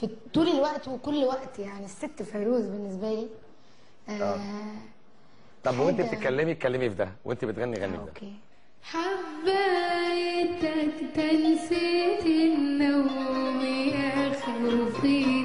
في طول الوقت وكل وقت يعني الست فيروز بالنسبة لي. آه. طب وانت بتتكلمي اتكلمي في ده. وانت بتغني غني في ده. أوكي. حبيتك تنسيت النوم يا خوفي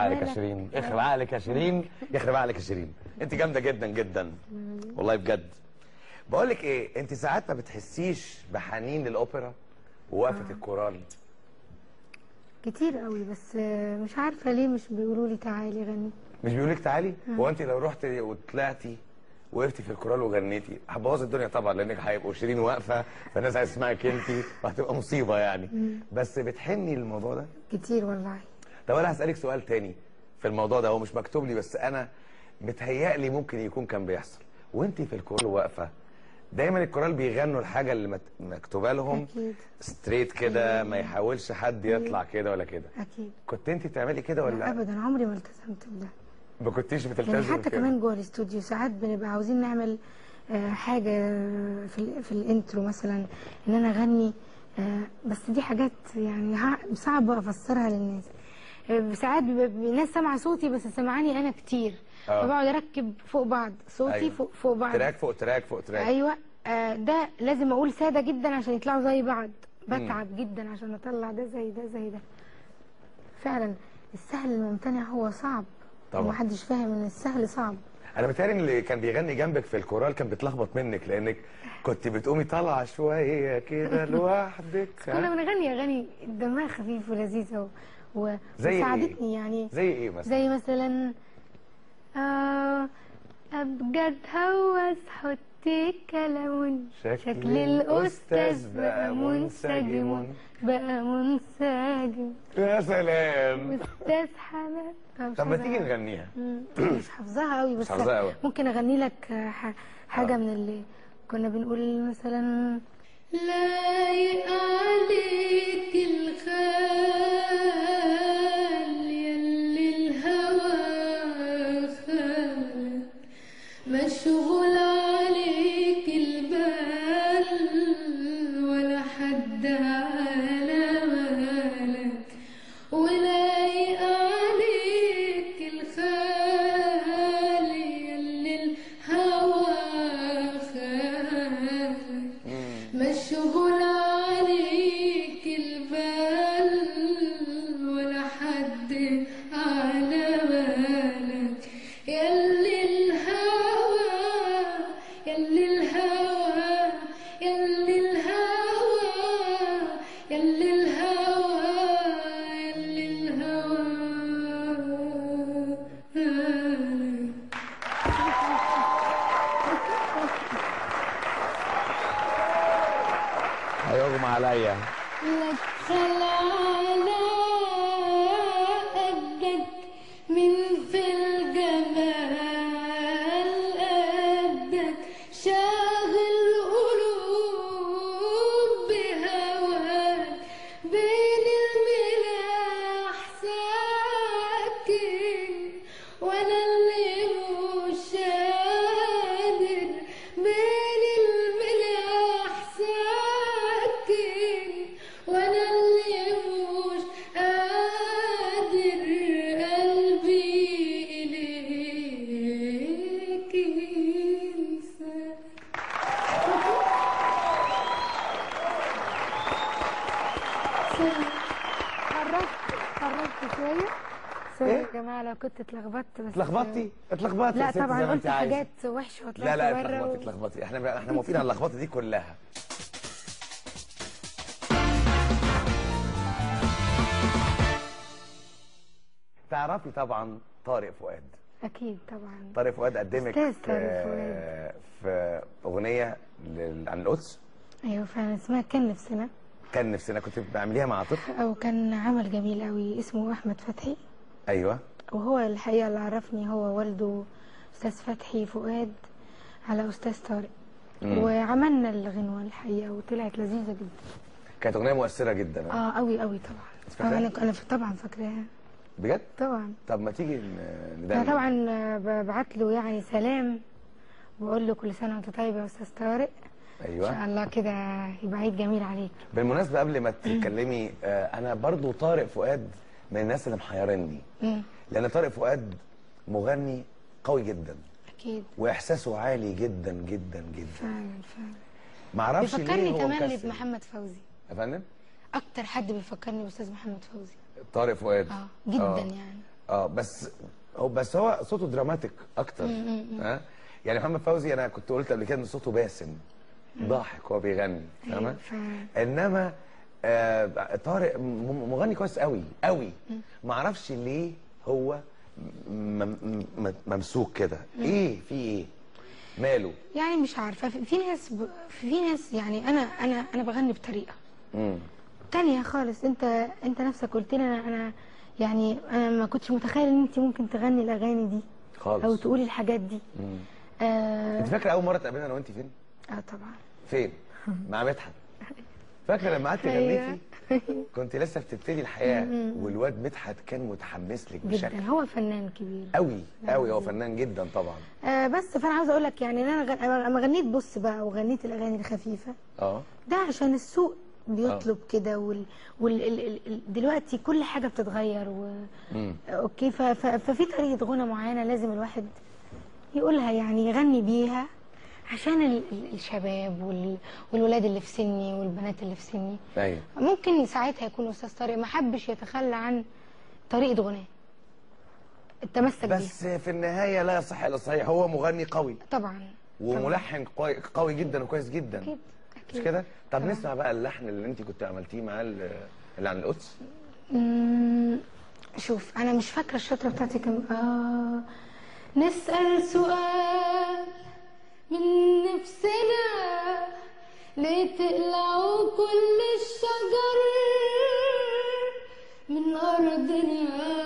عقلك يا شيرين يخرب عقلك يا شيرين يخرب عقلك يا شيرين أنت جامدة جدا جدا. والله بجد. بقول لك إيه أنت ساعات ما بتحسيش بحنين للأوبرا؟ ووقفه الكورال. كتير قوي بس آه، مش عارفة ليه مش بيقولوا لي تعالي غني. مش بيقول لك تعالي؟ هو أنت لو رحت وطلعتي وقفتي في الكورال وغنيتي هتبوظ الدنيا طبعا لأنك هيبقوا شيرين واقفه فالناس عايزة تسمعك أنت وهتبقى مصيبة يعني. بس بتحني للموضوع ده؟ كتير والله. طب أنا هسألك سؤال تاني في الموضوع ده هو مش مكتوب لي بس أنا متهيألي ممكن يكون كان بيحصل. وأنت في الكورال واقفة دايما الكورال بيغنوا الحاجة اللي مكتوبة لهم أكيد. straight كده ما يحاولش حد يطلع كده ولا كده. أكيد. كنت أنت بتعملي كده لا ولا ابدا. عمري ما التزمت بده. ما كنتيش يعني بتلتزمي حتى كده؟ كمان جوه الاستوديو ساعات بنبقى عاوزين نعمل آه، حاجة في في ال intro مثلا إن أنا أغني آه، بس دي حاجات يعني ها- صعب أفسرها للناس. ساعات الناس سامعة صوتي بس سامعاني أنا كتير. آه. فبقعد أركب فوق بعض صوتي أيوة. فوق فوق بعض. تراك فوق تراك فوق تراك. أيوه. آه، ده لازم أقول سادة جدا عشان يطلعوا زي بعض. بتعب جدا عشان أطلع ده زي ده زي ده. فعلا السهل الممتنع هو صعب. طبعا. ومحدش فاهم إن السهل صعب. أنا متهيألي اللي كان بيغني جنبك في الكورال كان بيتلخبط منك لأنك كنت بتقومي طالعة شوية كده لوحدك. كنا؟ بنغني أغاني دمها خفيف ولذيذه و... زي إيه؟ وساعدتني يعني. زي إيه مثلا؟ زي مثلا آه أبجد هوس حطي كلامون شكل الأستاذ بقى منسجم. بقى منسجم. يا سلام. أستاذ حنان آه، طب ما. تيجي نغنيها؟ مش حافظاها قوي بس مش حافظاها أوي. ممكن أغني لك آه، حاجة من اللي كنا بنقول مثلا لايق عليك الخال يلي الهوى خال مشغول عليك البال ولا حد على كنت اتلخبطت بس اتلخبطتي؟ اتلخبطتي لا طبعا قلت. حاجات وحشة وطلعت لا لا و... اتلخبطي إحنا إحنا موافقين على اللخبطة دي كلها. تعرفي طبعا طارق فؤاد. أكيد طبعا. طارق فؤاد قدمك أستاذ طارق في, في أغنية عن القدس. أيوه فعلا اسمها كان نفسنا. كان نفسنا كنت بعمليها مع طفل. أو كان عمل جميل قوي اسمه أحمد فتحي. أيوه. وهو الحقيقة اللي عرفني هو والده أستاذ فتحي فؤاد على أستاذ طارق. وعملنا الغنوه الحقيقة وطلعت لذيذة جدا. كانت أغنية مؤثرة جدا آه قوي قوي طبعا؟ آه أنا أنا طبعا فاكراها. بجد؟ طبعا. طب ما تيجي ن- أنا ندندن طبعا ببعت له يعني سلام وأقول له كل سنة وأنت طيب يا أستاذ طارق. إن أيوه شاء الله كده يبقى عيد جميل عليك. بالمناسبة قبل ما تتكلمي آه، أنا برضو طارق فؤاد من الناس اللي محيرني. لأن طارق فؤاد مغني قوي جدا. أكيد. وإحساسه عالي جدا جدا جدا. فعلا فعلا. معرفش ليه بيفكرني كمان. بمحمد فوزي. يا فندم؟ أكتر حد بيفكرني بأستاذ محمد فوزي. طارق فؤاد. آه جدا آه. يعني. آه بس هو بس هو صوته دراماتيك أكتر. ها يعني محمد فوزي أنا كنت قلت قبل كده إن صوته باسم ضاحك وهو بيغني أيوه فاهمة؟ إنما آه طارق مغني كويس قوي قوي. ما أعرفش ليه هو ممسوك كده. إيه؟ في إيه؟ ماله؟ يعني مش عارفة. في ناس ب... في ناس يعني أنا أنا أنا بغني بطريقة. امم تانية خالص. انت أنت نفسك قلت لي أنا أنا يعني أنا ما كنتش متخيل إن أنت ممكن تغني الأغاني دي خالص. أو تقولي الحاجات دي. مم. آه, أنت فاكرة أول مرة اتقابلنا أنا وأنت فين؟ آه طبعا. فين؟ مع مدحت. فاكرة لما قعدت أيوة. غنيتي كنت لسه بتبتدي الحياة والواد مدحت كان متحمس لك بشكل. جدا هو فنان كبير. قوي قوي هو فنان جدا طبعا. آه بس فأنا عاوزة أقول لك يعني إن أنا غ... أنا غنيت بص بقى وغنيت الأغاني الخفيفة آه. ده عشان السوق بيطلب كده وال... وال... ال... ال... ال... دلوقتي كل حاجة بتتغير و... مم. أوكي ف... ف... ففي طريقة غنى معينة لازم الواحد يقولها يعني يغني بيها. عشان ال... ال- الشباب وال... والولاد اللي في سني والبنات اللي في سني. أيوه. ممكن ساعتها يكون أستاذ طارق ما حبش يتخلى عن طريقة غناه. التمسك بيها بس في النهاية لا يصح إلا الصحيح هو مغني قوي. طبعا. وملحن قوي, قوي جدا وكويس جدا. أكيد مش أكيد كده؟ طب طبعاً. نسمع بقى اللحن اللي انت كنت عملتيه معاه اللي عن القدس. شوف أنا مش فاكرة الشطرة بتاعتي كم آه نسأل سؤال. من نفسنا ليه تقلعوا كل الشجر من أرضنا.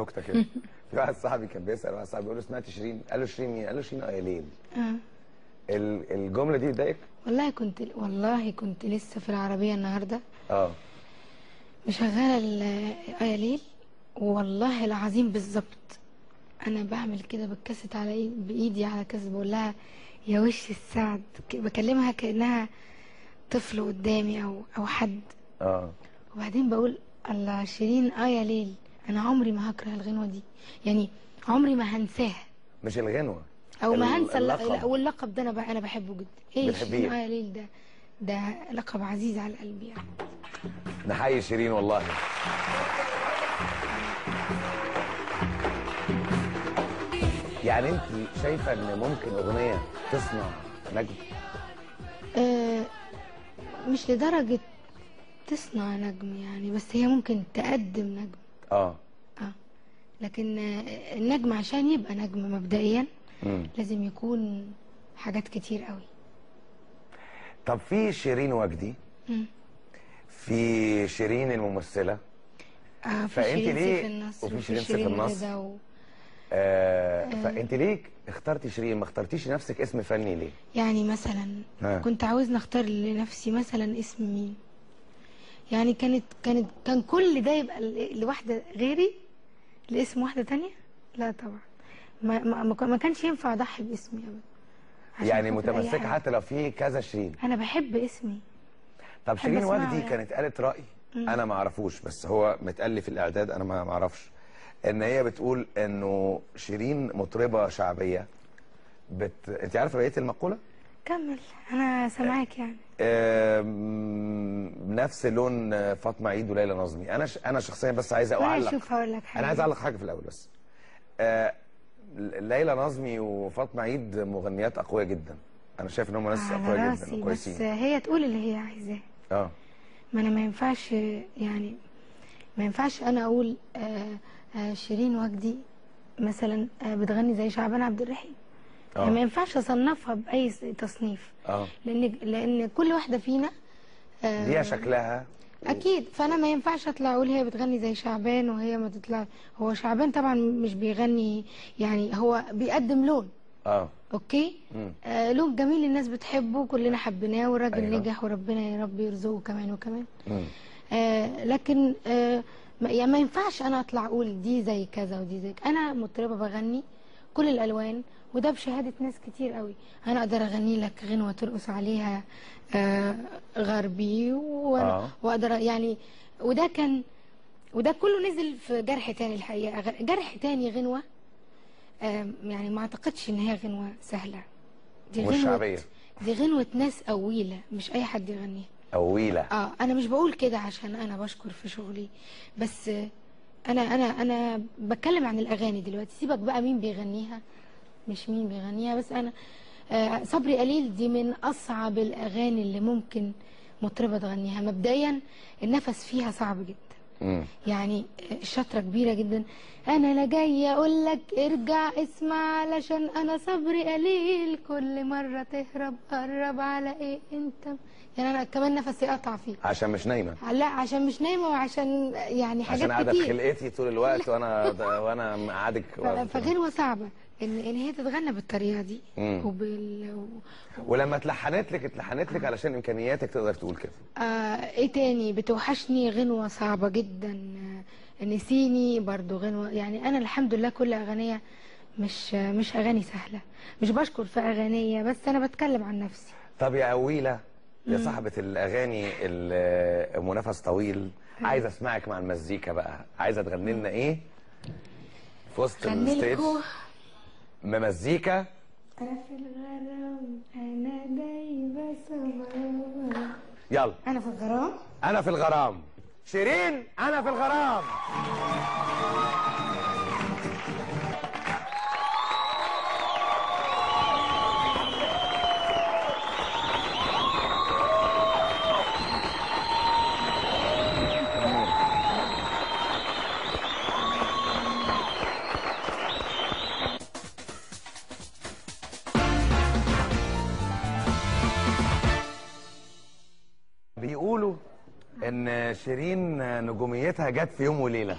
نكتة كده. في واحد صاحبي كان بيسأل واحد صاحبي بيقول له سمعت شيرين؟ قال له شيرين مين؟ قال له شيرين آه يا ليل آه. ال- الجملة دي ضايقك والله كنت والله كنت لسه في العربية النهاردة. آه. مشغلة ال- آية ليل والله العظيم بالظبط. أنا بعمل كده بتكست على إيد بإيدي على كاس بقول لها يا وش السعد. بكلمها كأنها طفل قدامي أو أو حد. آه. وبعدين بقول الله شيرين آه يا ليل. أنا عمري ما هكره الغنوة دي. يعني عمري ما هنساها. مش الغنوة أو ما هنسى اللقب. أو اللقب ده أنا أنا بحبه جدا. إيه بتحبيه؟ شيرين يا ليل ده ده لقب عزيز على قلبي يعني. نحيي شيرين والله. يعني أنت شايفة إن ممكن أغنية تصنع نجم؟ آه مش لدرجة تصنع نجم يعني بس هي ممكن تقدم نجم. آه. آه. لكن آه، النجم عشان يبقى نجم مبدئيا مم. لازم يكون حاجات كتير قوي. طب في شيرين وجدي. في شيرين الممثلة؟ آه في شيرين ليه- سيف النصر وفي شيرين سيف النصر. و... آه فأنت ليه اخترتي شيرين؟ ما اخترتيش نفسك اسم فني ليه؟ يعني مثلا ها. كنت عاوزني اختار لنفسي مثلا اسم مين؟ يعني كانت كانت كان كل ده يبقى لواحدة غيري؟ لاسم واحدة تانية؟ لا طبعا. ما ما, ما كان- ما كانش ينفع اضحي باسمي ابدا. يعني متمسكة. حتى لو في كذا شيرين. أنا بحب اسمي. طب شيرين وجدي يعني. كانت قالت رأي. أنا ما أعرفوش بس هو متقال في الإعداد أنا ما ما أعرفش. إن هي بتقول إنه شيرين مطربة شعبية بت... أنت عارفة بقية المقولة؟ كمل أنا سامعاك يعني. نفس لون فاطمة عيد وليلى نظمي. أنا ش... أنا شخصيا بس عايز أعلق. أشوف هقول لك حاجة. أنا عايز أعلق حاجة في الأول بس. آه، ليلى نظمي وفاطمة عيد مغنيات أقوياء جدا. أنا شايف إن هم ناس أقوياء جدا رأسي بس هي تقول اللي هي عايزاه. آه. ما أنا ما ينفعش يعني ما ينفعش أنا أقول آه آه شيرين وجدي مثلا آه بتغني زي شعبان عبد الرحيم. آه. يعني ما ينفعش أصنفها بأي تصنيف آه لأن لأن كل واحدة فينا آه ليها شكلها أكيد فأنا ما ينفعش أطلع أقول هي بتغني زي شعبان وهي ما تطلع هو شعبان طبعا مش بيغني يعني هو بيقدم لون آه أوكي مم. آه لون جميل الناس بتحبه كلنا حبيناه والراجل أيوة. نجح وربنا يا رب يرزقه كمان وكمان مم. آه لكن آه يعني ما ينفعش أنا أطلع أقول دي زي كذا ودي زي كذا. أنا مطربة بغني كل الألوان وده بشهادة ناس كتير قوي أنا أقدر أغني لك غنوة ترقص عليها آه غربي. آه. وأقدر يعني وده كان وده كله نزل في جرح تاني الحقيقة جرح تاني غنوة آه يعني ما أعتقدش إن هي غنوة سهلة دي مش غنوة شعبية. دي غنوة ناس قويله مش أي حد يغنيها قويله آه أنا مش بقول كده عشان أنا بشكر في شغلي بس أنا أنا أنا بتكلم عن الأغاني دلوقتي. سيبك بقى مين بيغنيها مش مين بيغنيها بس أنا آه صبري قليل دي من أصعب الأغاني اللي ممكن مطربة تغنيها. مبدئيا النفس فيها صعب جدا. مم. يعني الشطرة كبيرة جدا. أنا لا جاية أقول لك ارجع اسمع علشان أنا صبري قليل. كل مرة تهرب قرب على إيه أنت. يعني أنا كمان نفسي قطع فيه. عشان مش نايمة؟ لا عشان مش نايمة وعشان يعني حاجات عشان كتير. بخلقتي طول الوقت وأنا وأنا مقعدك ف- فغنوة صعبة إن إن هي تتغنى بالطريقة دي مم. وبال و... ولما اتلحنت لك اتلحنت لك علشان إمكانياتك تقدر تقول كده. آه إيه تاني؟ بتوحشني غنوة صعبة جدا. نسيني برضو غنوة. يعني أنا الحمد لله كل اغانية مش مش أغاني سهلة. مش بشكر في اغانية بس أنا بتكلم عن نفسي. طب يا قويله يا صاحبة الأغاني ال- ام نفس طويل عايز أسمعك مع المزيكا بقى. عايزة تغني لنا إيه؟ في وسط ال stage. غنيلكوا مزيكا أنا في الغرام أنا دايبة سمرة يلا. أنا في الغرام. أنا في الغرام. شيرين أنا في الغرام. إن شيرين نجوميتها جت في يوم وليلة.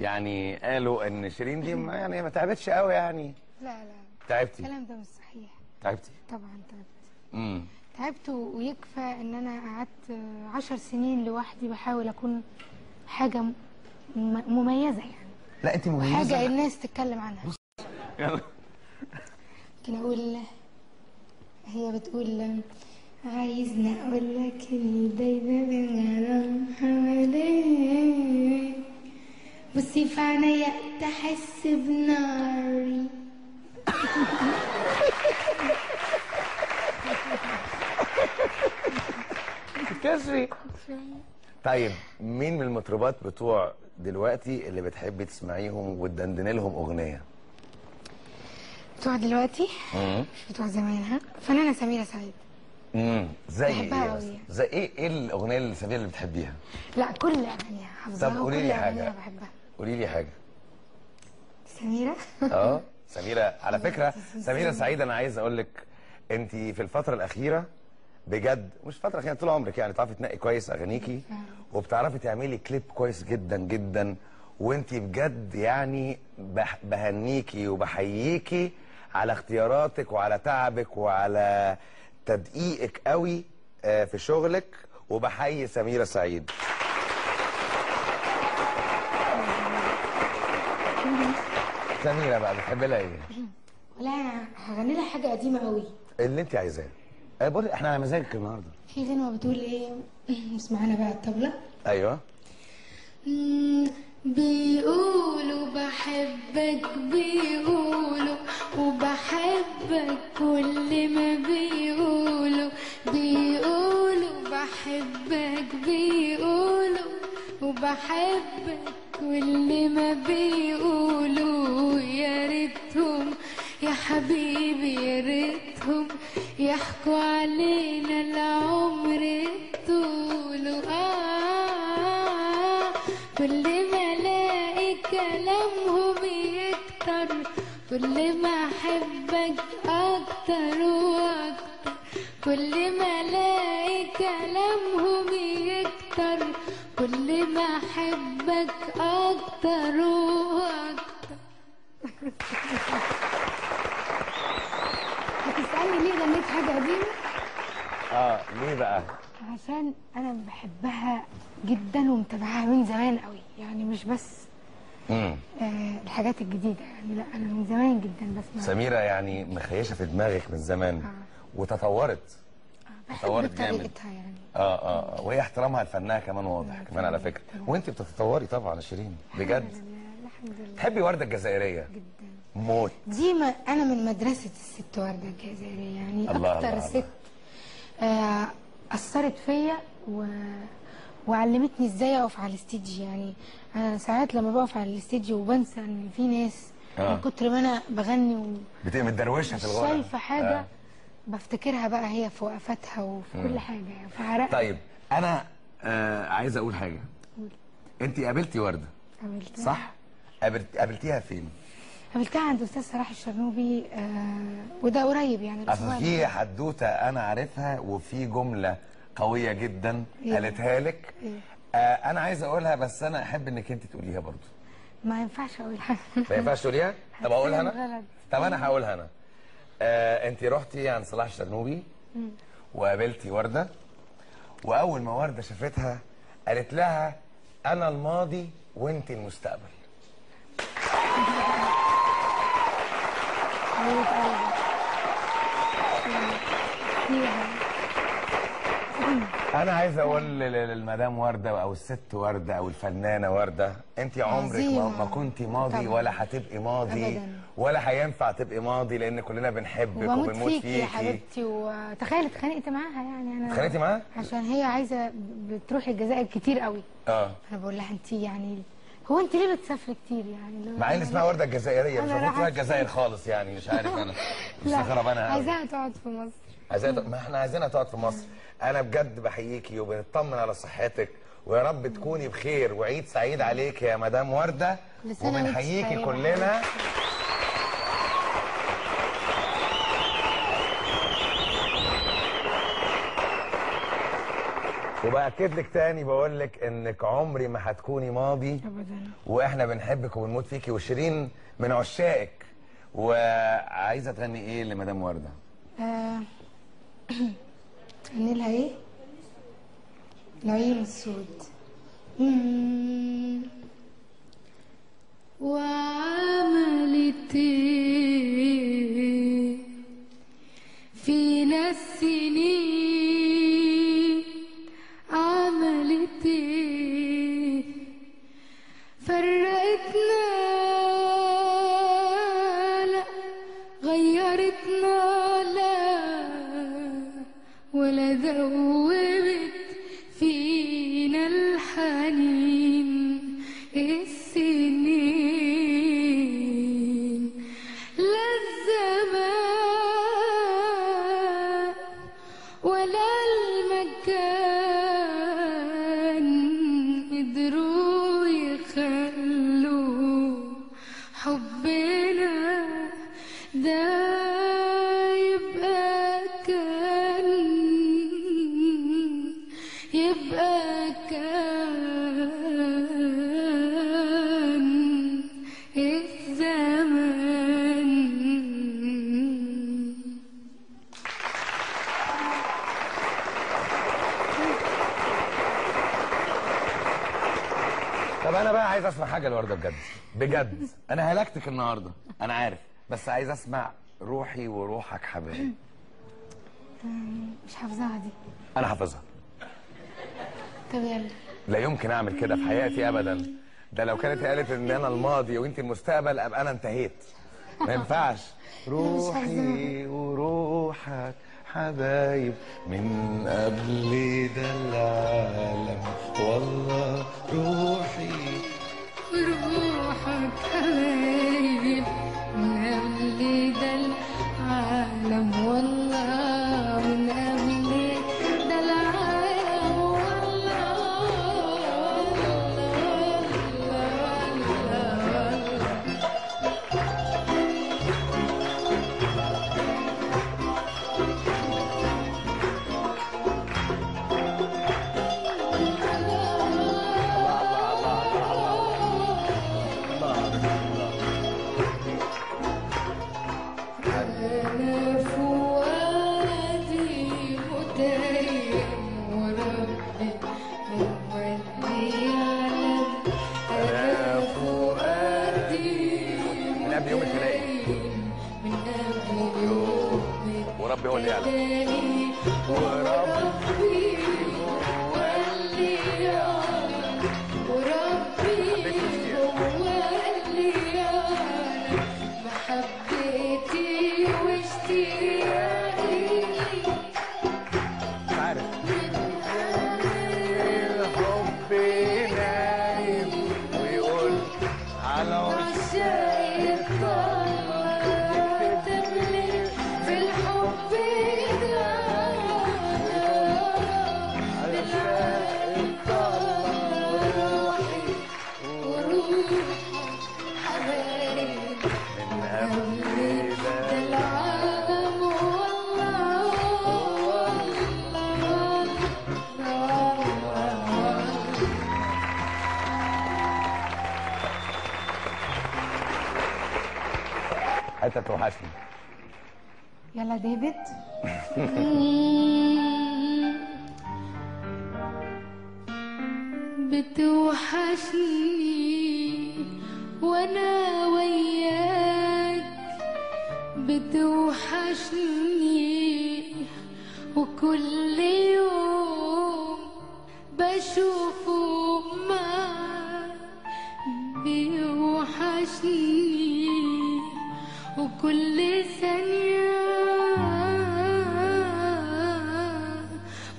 يعني قالوا إن شيرين دي ما يعني ما تعبتش قوي يعني. لا لا تعبتي؟ الكلام ده مش صحيح. تعبتي؟ طبعا تعبت. امم تعبت ويكفى إن أنا قعدت عشر سنين لوحدي بحاول أكون حاجة م- مميزة يعني. لا انت حاجة مميزه الناس تتكلم عنها. يلا. ممكن أقول هي بتقول عايزني أقول لك إني دايما بالغرام حواليك. بصي في عينيا تحس بناري. كسري. طيب مين من المطربات بتوع دلوقتي اللي بتحبي تسمعيهم وتدندني لهم أغنية؟ بتوع دلوقتي؟ امم مش بتوع زمان ها؟ فنانة سميرة سعيد. امم زي إيه؟ زي إيه إيه الأغنية السميره اللي بتحبيها؟ لا كل أغانيها حافظاها طب قولي لي حاجة. قولي لي حاجة. سميرة؟ آه سميرة. على فكرة سميرة. سعيد أنا عايز أقول لك أنت في الفترة الأخيرة بجد مش الفترة الأخيرة طول عمرك يعني بتعرفي تنقي كويس أغانيكي وبتعرفي تعملي كليب كويس جدا جدا وأنت بجد يعني بهنيكي وبحييكي على اختياراتك وعلى تعبك وعلى تدقيقك قوي آه، في شغلك. وبحيي سميرة سعيد. سميرة بقى بتحبي لها إيه؟ لا هغني لها حاجة قديمة قوي. اللي انت عايزاه. أه بقول إحنا على مزاجك النهارده. في غنوة بتقول إيه؟ اسمعنا بقى الطبلة. أيوه. بيقولوا بحبك بيقولوا وبحبك كل ما بيقولوا. بيقولوا بحبك بيقولوا وبحبك كل ما بيقولوا. يا ريتهم يا حبيبي يا ريتهم يحكوا علينا العمر طوله. آه كل ما كلامهم يكتر. كل ما أحبك أكتر وأكتر. كل ما الاقي كلامهم يكتر. كل ما أحبك أكتر وأكتر. هتسألني ليه غنيت حاجة قديمة؟ آه ليه بقى؟ عشان أنا بحبها جدا ومتابعاها من زمان قوي. يعني مش بس آه الحاجات الجديدة يعني. لا أنا من زمان جدا بسمع سميرة يعني مخيشة في دماغك من زمان وتطورت. بحب تطورت جامد. يعني. آه آه آه. وهي احترامها لفنها كمان واضح كمان على فكرة. وانت بتتطوري طبعا يا شيرين بجد. الحمد لله. تحبي وردة الجزائرية؟ جدا. موت. دي ما أنا من مدرسة الست وردة الجزائرية يعني. الله أكتر الله. ست آه، أثرت فيا و... وعلمتني إزاي اقف على ال stage يعني أنا ساعات لما بقف على الستيج وبنسى ان في ناس آه. من كتر ما أنا بغني بتبقى متدروشة ومش في الغنى شايفة حاجة آه. بفتكرها بقى هي في وقفاتها وفي كل حاجة يعني في عرق. طيب أنا آه عايز أقول حاجة. أنت قابلتي وردة؟ قابلتها. صح؟ قابلت... قابلتيها فين؟ قابلتها عند أستاذ صلاح الشرنوبي آه وده قريب يعني أصل في حدوتة أنا عارفها وفي جملة قوية جدا إيه؟ قالتها لك إيه؟ آه أنا عايز أقولها بس أنا أحب إنك أنت تقوليها برضو ما ينفعش أقول حاجة ما ينفعش تقوليها طب اقولها أنا. طب أنا هقولها أنا آه أنت رحتي عند صلاح الشرنوبي وقابلتي وردة وأول ما وردة شافتها قالت لها أنا الماضي وأنت المستقبل حبيبة قلبي. فيها. أنا عايز أقول لل- للمدام وردة أو الست وردة أو الفنانة وردة أنت عمرك ما. ما كنت ماضي طبعاً. ولا هتبقي ماضي أبداً. ولا هينفع تبقي ماضي لأن كلنا بنحبك وبنموت فيكي فيكي يا حبيبتي وتخيل اتخانقت معاها يعني أنا اتخانقتي معاها؟ عشان هي عايزة بتروح الجزائر كتير قوي آه أنا بقول لها انت يعني هو انت ليه بتسافري كتير يعني مع إن اسمها وردة الجزائرية مش المفروض الجزائر خالص يعني مش عارف أنا مستغرب أنا. عايزاها تقعد في مصر عايزاها ما إحنا عايزينها تقعد في مصر أنا بجد بحييكي وبنطمن على صحتك ويا رب تكوني بخير وعيد سعيد عليك يا مدام وردة. وبنحييكي. كلنا. وباكد لك تاني بقول لك إنك عمري ما هتكوني ماضي. ابدا. وإحنا بنحبك وبنموت فيكي وشيرين من عشاقك. وعايزة تغني إيه لمدام وردة؟ آه، غني لها إيه العين السود مم. أسمع حاجة الورده بجد. بجد. أنا هلكتك النهارده. أنا عارف. بس عايز أسمع روحي وروحك حبايبي مش حافظاها دي. أنا حافظها. طب يلا. لا يمكن أعمل كده في حياتي ابدا. ده لو كانت قالت إن أنا الماضي وأنت المستقبل أبقى أنا انتهيت. ما ينفعش. روحي وروحك حبايب. من قبل ده العالم والله روحي حتة توحشني يلا ديفيد. بتوحشني وأنا وياك. بتوحشني وكل يوم بشوفه معاك بيوحشني وكل ثانية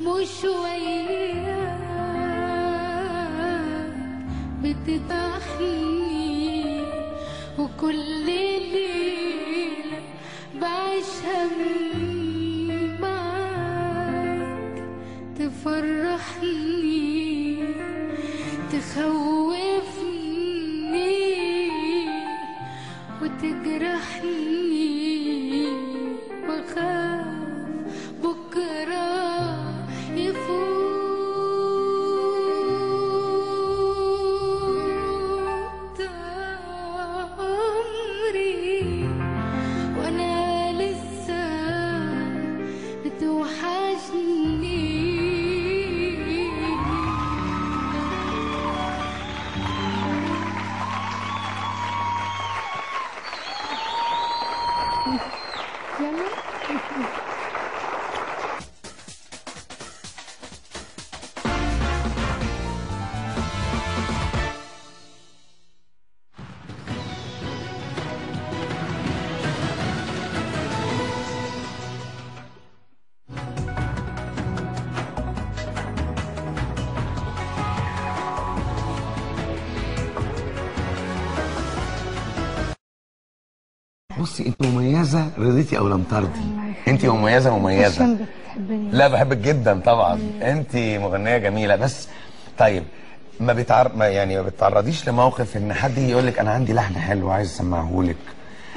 مش وياك بتضحني وكل بصي انت مميزة رضيتي أو لم ترضي. انت مميزة مميزة. لا بحبك جدا طبعا. انت مغنية جميلة. بس طيب ما بيتعر... ما يعني ما بتتعرضيش لموقف ان حد يجي يقول لك أنا عندي لحن حلو عايز اسمعه لك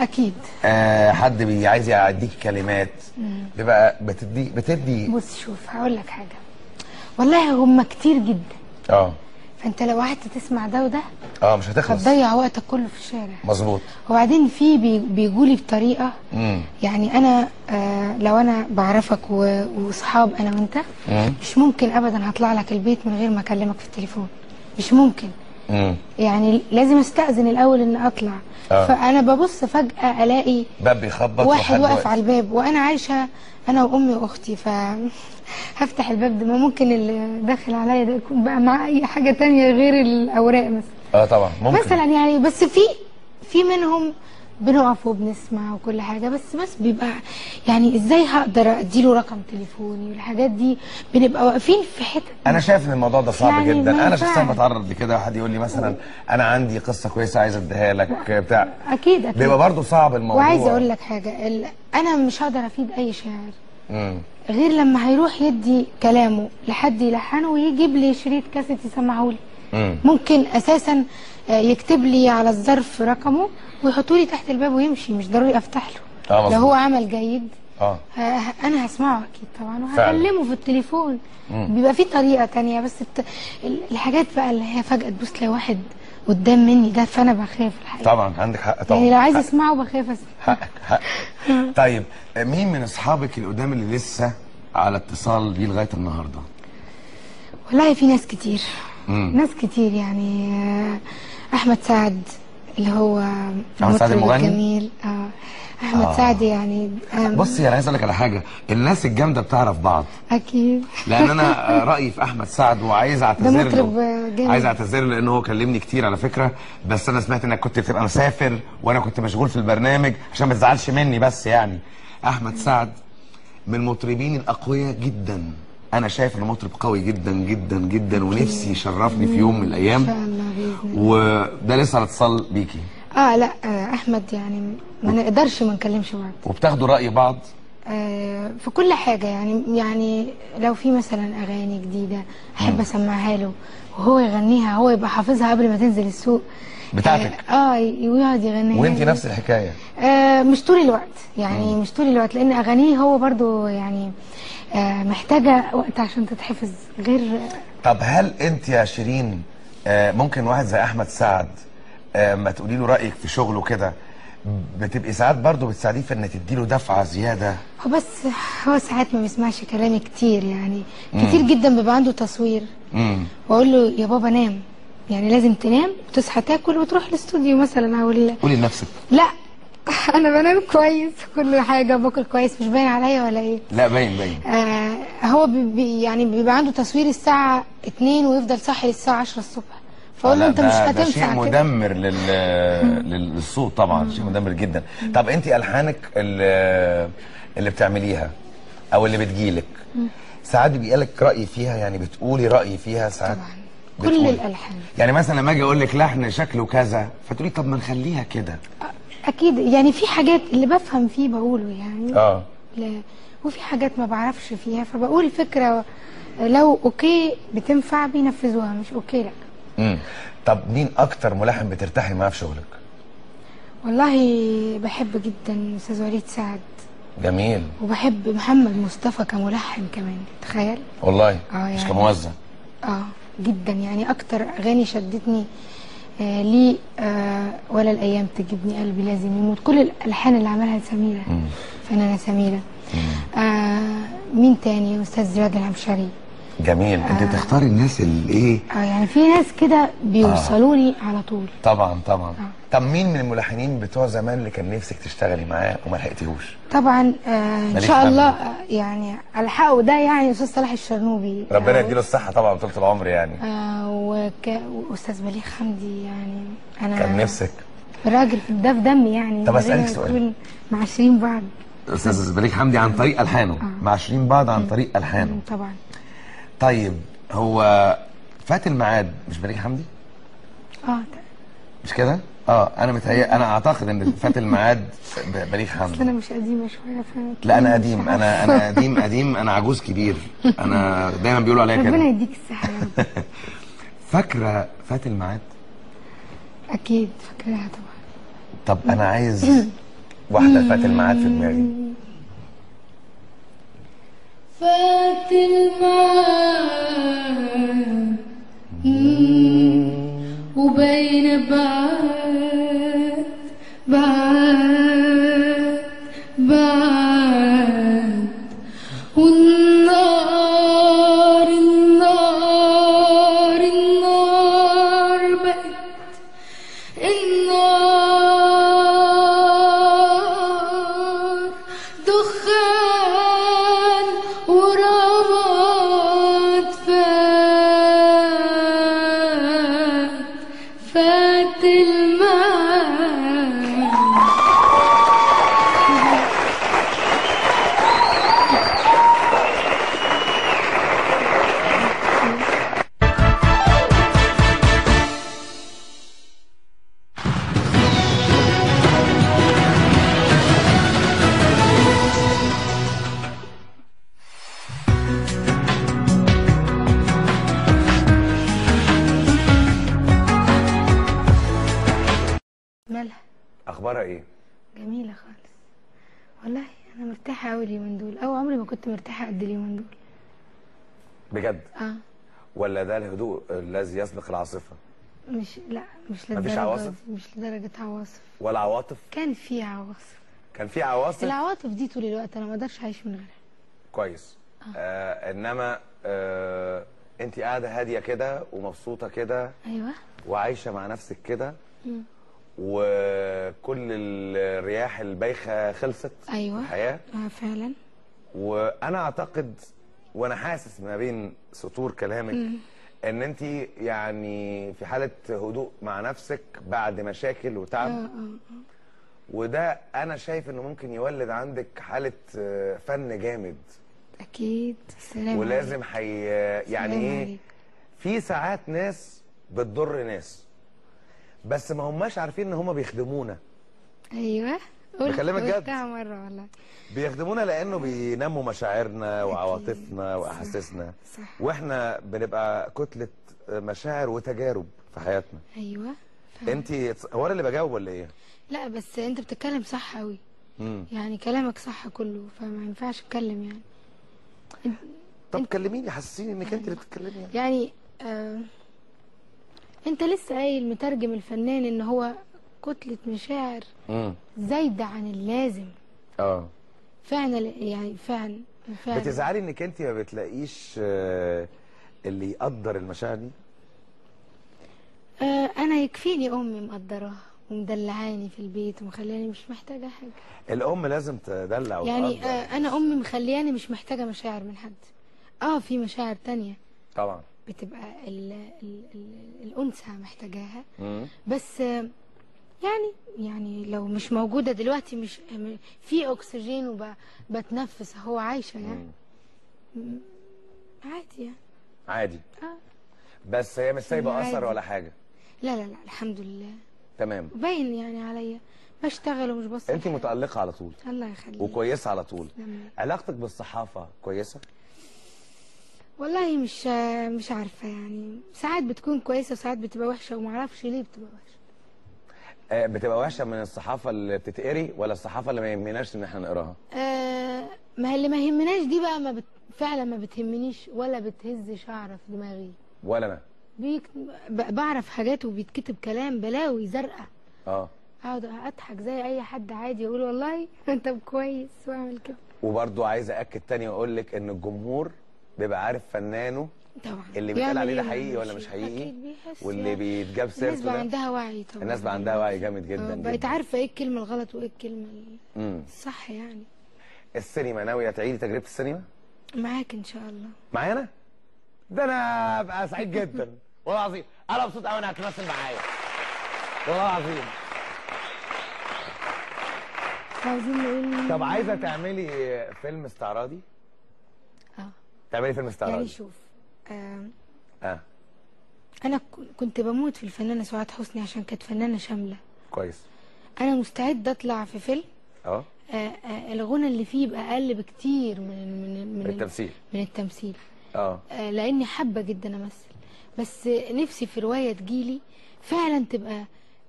أكيد. آه حد بي عايز يديك كلمات. بيبقى بتدي بتدي. بص شوف هقول لك حاجة. والله هم كتير جدا. آه. فانت لو قعدت تسمع ده وده آه مش هتخلص. هتضيع وقتك كله في الشارع. مظبوط. وبعدين في بي- بيجولي بطريقة امم يعني أنا آه لو أنا بعرفك واصحاب أنا وأنت مم. مش ممكن ابدا هطلع لك البيت من غير ما أكلمك في التليفون. مش ممكن. يعني لازم استأذن الأول ان أطلع آه. فأنا ببص فجأة ألاقي باب بيخبط واحد واقف. على الباب وأنا عايشة أنا وأمي وأختي ف هفتح الباب ده ما ممكن اللي داخل عليا ده يكون بقى مع أي حاجة تانية غير الأوراق مثلا آه طبعا ممكن مثلا يعني بس في في منهم بنقف وبنسمع وكل حاجة بس بس بيبقى يعني إزاي هقدر أديله رقم تليفوني والحاجات دي؟ بنبقى واقفين في حتة أنا شايف إن الموضوع ده صعب يعني جدا. أنا شخصيا. بتعرض لكده. واحد يقول لي مثلا أنا عندي قصة كويسة عايز أديها لك بتاع. أكيد أكيد. بيبقى برضه صعب الموضوع. وعايزه أقول لك حاجة ال... أنا مش هقدر أفيد أي شاعر. غير لما هيروح يدي كلامه لحد يلحنه ويجيب لي شريط كاسيت يسمعه لي ممكن أساسا يكتب لي على الظرف رقمه ويحطه لي تحت الباب ويمشي مش ضروري أفتح له. آه لو هو عمل جيد آه. ه- أنا هسمعه أكيد طبعا. وهكلمه في التليفون. بيبقى في طريقة تانية بس الت... ال- الحاجات بقى اللي هي فجأة تبص تلاقي واحد قدام مني ده فأنا بخاف الحقيقة. طبعا عندك حق طبعا. يعني لو عايز أسمعه بخاف اسمع حقك حق. طيب مين من أصحابك القدام اللي لسه على اتصال بيه لغاية النهارده؟ والله في ناس كتير. مم. ناس كتير يعني آه، أحمد سعد اللي هو أحمد سعد المغني؟ الجميل. آه أحمد آه. سعد يعني بصي أنا عايز أقول لك على حاجة. الناس الجامدة بتعرف بعض. أكيد. لأن أنا رأيي في أحمد سعد وعايز أعتذر له. عايز أعتذر له لأن هو كلمني كتير على فكرة. بس أنا سمعت إنك كنت بتبقى مسافر وأنا كنت مشغول في البرنامج عشان ما تزعلش مني بس يعني. أحمد سعد من المطربين الأقوياء جدا. أنا شايف انه مطرب قوي جدا جدا جدا ونفسي يشرفني في يوم من إن الأيام شاء الله بإذن وده لسه اتصال بيكي. آه لا آه أحمد يعني ما نقدرش ما نكلمش بعض. وبتاخدوا رأي بعض؟ آه في كل حاجة يعني يعني لو في مثلا أغاني جديدة أحب أسمعها له وهو يغنيها هو يبقى حافظها قبل ما تنزل السوق. بتاعتك؟ آه آه، ويقعد يغنيها وانت. نفس الحكاية. آه مش طول الوقت يعني مش طول الوقت لأن أغانيه هو برضو يعني محتاجة وقت عشان تتحفظ غير طب هل انت يا شيرين آه، ممكن واحد زي أحمد سعد آه، ما تقولي له رأيك في شغله كده بتبقي ساعات برضه بتساعديه في ان تدي له دفعة زيادة؟ هو بس هو ساعات ما بيسمعش كلامي كتير يعني. كتير جدا بيبقى عنده تصوير. امم وأقول له يا بابا نام. يعني لازم تنام وتصحى تاكل وتروح الاستوديو مثلا أو قولي لنفسك. لا أنا بنام كويس كل حاجة باكل كويس مش باين عليا ولا إيه؟ لا باين باين. آه هو بي يعني بيبقى عنده تصوير الساعة 2 ويفضل صاحي للساعة 10 الصبح. فأقول له أنت مش هتنفع شيء مدمر لل... لل- للصوت طبعا شيء مدمر جدا. طب أنت ألحانك اللي, اللي بتعمليها أو اللي بتجيلك ساعات بيبقى لك رأي فيها؟ يعني بتقولي رأي فيها ساعات؟ طبعا. كل. الألحان. يعني مثلا لما أجي أقول لك لحن شكله كذا فتقولي طب ما نخليها كده. أكيد يعني في حاجات اللي بفهم فيه بقوله يعني. آه. لا وفي حاجات ما بعرفش فيها فبقول فكرة لو okay بتنفع بينفذوها مش okay لأ. امم طب مين أكتر ملحن بترتاحي معاه في شغلك؟ والله بحب جدا أستاذ وليد سعد. جميل. وبحب محمد مصطفى كملحن كمان تخيل. والله آه مش يعني. كموزع آه جدا يعني. أكتر أغاني شدتني ليه آه ولا الأيام تجيبني قلبي لازم يموت. كل الألحان اللي عملها لسميره فنانة سميرة. آه مين تاني؟ أستاذ زياد العمشري جميل. انت بتختاري الناس اللي إيه؟ آه يعني في ناس كده بيوصلوا لي على طول. طبعا طبعا. طب مين من الملحنين بتوع زمان اللي كان نفسك تشتغلي معاه وما لحقتيهوش؟ طبعا آه إن شاء. الله آه يعني ألحقه. ده يعني أستاذ صلاح الشرنوبي. ربنا آه، يديله الصحة طبعا طول العمر يعني. آه وك... وأستاذ بليغ حمدي يعني أنا كان نفسك. راجل في ده في دمي يعني. طب ما سؤال. يكون معاشرين بعض. أستاذ بليغ حمدي عن طريق ألحانه. معاشرين بعض عن طريق ألحانه. طبعا. طيب هو فات الميعاد مش بليغ حمدي؟ آه مش كده؟ آه أنا متهيأ أنا أعتقد إن فات الميعاد بليغ حمدي. أنا مش قديمة شوية ف لا أنا قديم. أنا أنا قديم قديم أنا عجوز كبير. أنا دايما بيقولوا عليا ربنا كده يديك الصحة فاكرة فات الميعاد؟ أكيد فاكراها طبعا. طب أنا عايز واحدة فات الميعاد في دماغي. فات الماء وبين بعد بعد مالها؟ أخبارها إيه؟ جميلة خالص. والله أنا مرتاحة قوي اليومين دول. أو عمري ما كنت مرتاحة قد اليومين دول. بجد؟ آه. ولا ده الهدوء الذي يسبق العاصفة؟ مش لا مش مفيش للدرجة عواصف؟ مش لدرجة عواصف. ولا عواطف؟ كان في عواصف. كان في عواصف؟ العواطف دي طول الوقت أنا ما أقدرش أعيش من غيرها. كويس. آه. إنما آه انت قاعدة هادية كده ومبسوطة كده أيوه. وعايشة مع نفسك كده. وكل الرياح البايخة خلصت. في الحياة. آه فعلا. وأنا أعتقد وأنا حاسس ما بين سطور كلامك إن أنت يعني في حالة هدوء مع نفسك بعد مشاكل وتعب. آه وده أنا شايف إنه ممكن يولد عندك حالة آه، فن جامد. أكيد. سلام ولازم حي يعني سلام إيه. في ساعات ناس بتضر ناس. بس ما هماش عارفين إن هم بيخدمونا. أيوه. بكلمك جد. مرة والله. بيخدمونا لأنه بينموا مشاعرنا وعواطفنا وأحاسيسنا. وإحنا بنبقى كتلة مشاعر وتجارب في حياتنا. أيوه. أنت هو أنا اللي بجاوب ولا إيه؟ لا بس أنت بتتكلم صح قوي. يعني كلامك صح كله فما ينفعش أتكلم يعني. طب كلميني حسسيني إنك أنت اللي بتتكلمي يعني. يعني آه انت لسه قايل مترجم الفنان ان هو كتلة مشاعر زايدة عن اللازم. آه. فعلا يعني فعلا فعلا. بتزعلي انك انت ما بتلاقيش آه، اللي يقدر المشاعر دي؟ آه أنا يكفيني امي مقدراها ومدلعاني في البيت ومخلياني مش محتاجة حاجة. الام لازم تدلع يعني وتقدر. آه أنا امي مخلياني مش محتاجة مشاعر من حد. آه في مشاعر تانية. طبعا. بتبقى ال ال ال الأنثى محتاجاها. بس يعني يعني لو مش موجودة دلوقتي مش في أكسجين وبتنفس هو عايشة يعني. عادي يعني. عادي. آه. بس هي مش سايبة. أثر ولا حاجة؟ لا لا لا الحمد لله. تمام. باين يعني عليا. بشتغل ومش بص انت متألقة على طول. الله يخليك. وكويسة على طول. علاقتك بالصحافة كويسة؟ والله مش مش عارفة يعني. ساعات بتكون كويسة وساعات بتبقى وحشة ومعرفش ليه بتبقى وحشة. آه، بتبقى وحشة من الصحافة اللي بتتقري ولا الصحافة اللي ما يهمناش إن إحنا نقراها؟ آه ما اللي ما يهمناش دي بقى ما بت... فعلا ما بتهمنيش ولا بتهز شعر في دماغي. ولا أنا. بيك... ب- بعرف حاجات وبيتكتب كلام بلاوي زرقاء. آه. أقعد أضحك زي أي حد عادي أقول والله أنت كويس وأعمل كده. وبرضو عايز أأكد تاني وأقول لك إن الجمهور بيبقى عارف فنانه طبعا. اللي بيتقال عليه ده حقيقي ولا؟ مش حقيقي؟ واللي. بيتجاب الناس سيرته بقى ده. عندها وعي طبعا. الناس بقى عندها وعي جامد جدا آه، بقت عارفة إيه الكلمة الغلط وإيه الكلمة الصح يعني. السينما ناوية تعيدي تجربة السينما؟ معاك إن شاء الله. معايا أنا؟ ده أنا ابقى سعيد جدا. والله العظيم. أنا مبسوط قوي انك هتمثل معايا. والله العظيم. عاوزين نقول طب عايزة تعملي فيلم استعراضي؟ تعملي فيلم يعني استعراضي شوف آه آه. أنا كنت بموت في الفنانة سعاد حسني عشان كانت فنانة شاملة. كويس. أنا مستعد أطلع في فيلم. آه آه آه الغنى اللي فيه يبقى أقل بكتير من من من, التمثيل. من التمثيل. آه آه لأني حابة جدا أمثل. بس نفسي في رواية تجيلي فعلا تبقى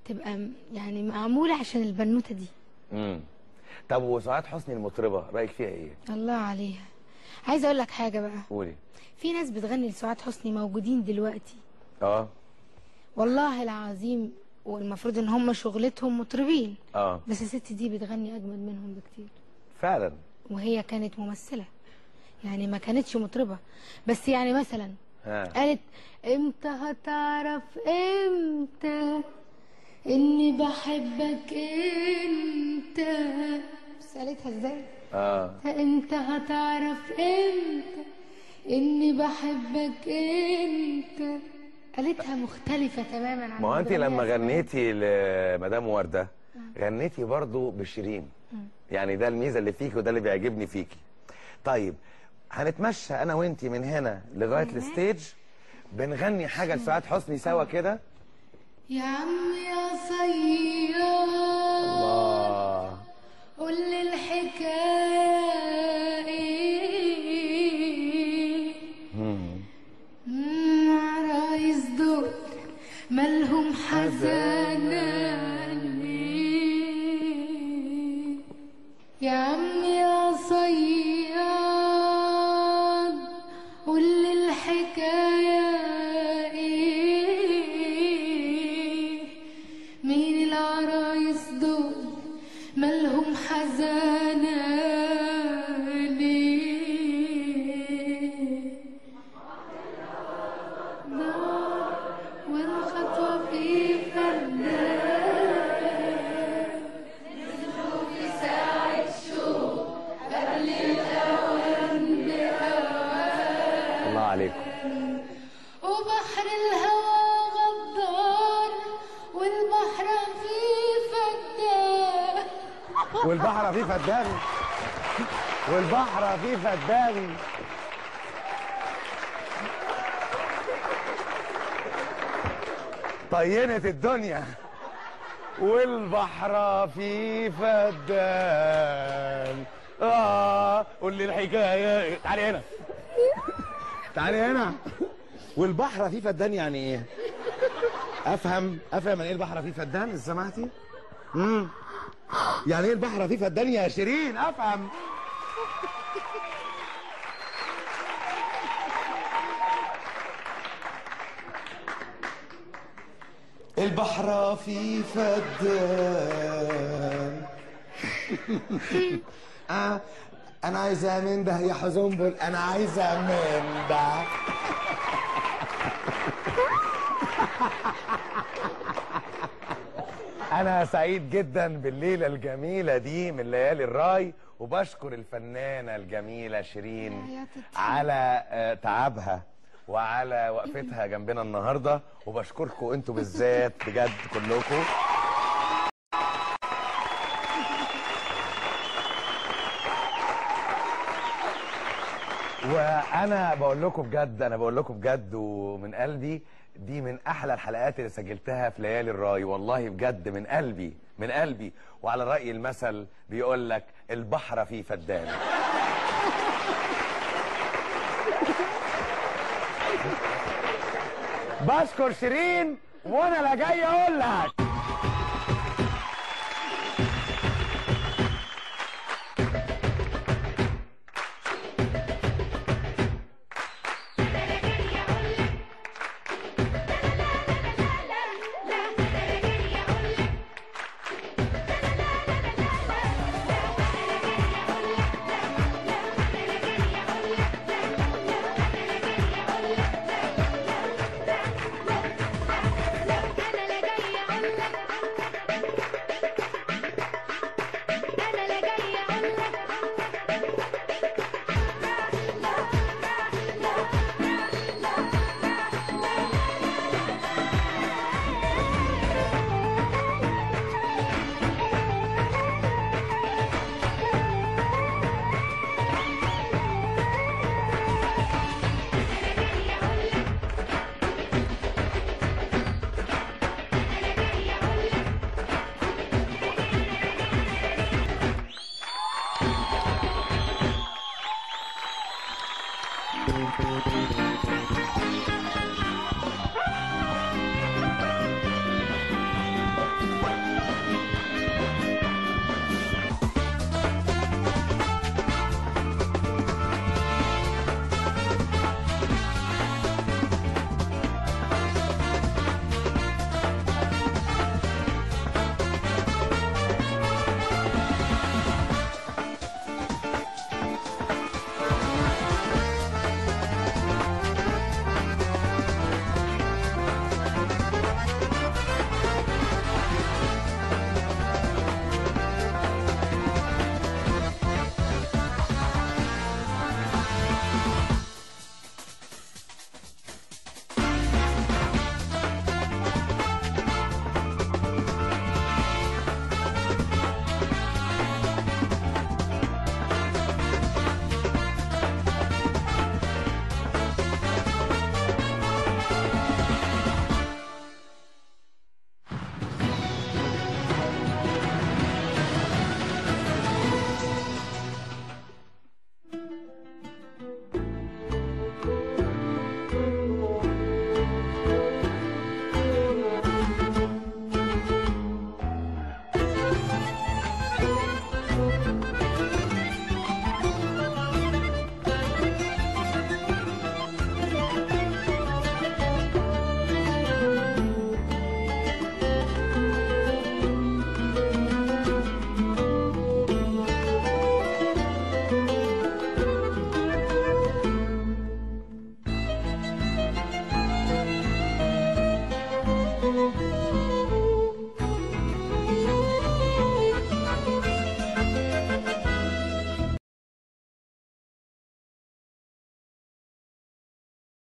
تبقى يعني معمولة عشان البنوتة دي. امم طب وسعاد حسني المطربة رأيك فيها إيه؟ الله عليها. عايزة أقول لك حاجة بقى. قولي. في ناس بتغني لسعاد حسني موجودين دلوقتي. آه. والله العظيم والمفروض إن هم شغلتهم مطربين. آه. بس الست دي بتغني أجمد منهم بكتير. فعلا. وهي كانت ممثلة. يعني ما كانتش مطربة. بس يعني مثلا ها. قالت إمتى هتعرف؟ إمتى؟ إني بحبك انت بس قالتها إزاي؟ آه. إمتى هتعرف إمتى إني بحبك انت قالتها مختلفة تماما عن ما هو أنت لما. غنيتي لمدام وردة غنيتي برضو بشيرين. يعني ده الميزة اللي فيكي وده اللي بيعجبني فيكي. طيب هنتمشى أنا وأنت من هنا لغاية الستيج؟ بنغني حاجة لسعاد حسني سوا كده؟ يا عم يا صياد الله. قول لي الحكاية. والبحر فيه فدان. طينت الدنيا. والبحر فيه فدان. آه قول لي الحكاية. تعالي هنا. تعالي هنا. والبحر فيه فدان يعني إيه؟ أفهم أفهم يعني إيه البحر فيه فدان؟ سمعتي؟ امم يعني إيه البحر فيه فدان يا شيرين؟ أفهم. البحر في فدان. آه أنا عايزة من ده يا حزنبل أنا عايزة من ده أنا سعيد جدا بالليلة الجميلة دي من ليالي الرأي وبشكر الفنانة الجميلة شيرين على آه، تعبها. وعلى وقفتها جنبنا النهارده وبشكركم أنتوا بالذات بجد كلكم. وأنا بقول لكم بجد أنا بقول لكم بجد ومن قلبي دي من أحلى الحلقات اللي سجلتها في ليالي الراي. والله بجد من قلبي من قلبي. وعلى رأي المثل بيقول لك البحر فيه فدان. بشكر شيرين وأنا لا جاي أقول لك.